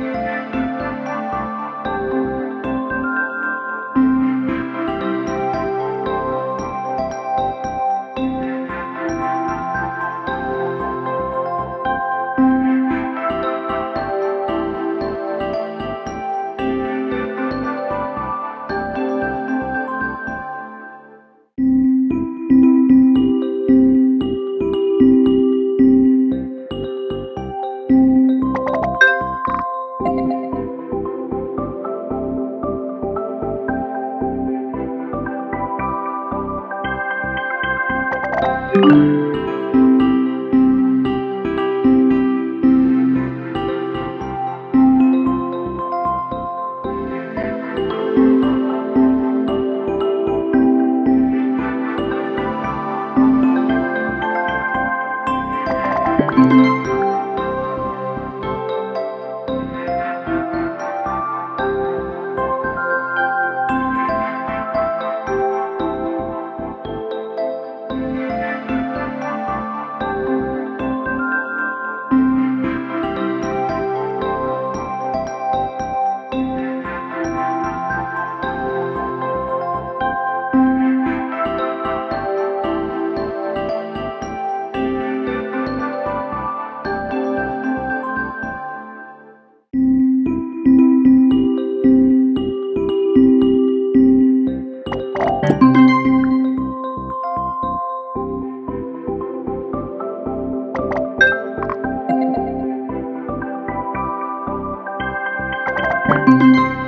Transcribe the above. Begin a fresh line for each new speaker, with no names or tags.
Thank you. Thank you. Música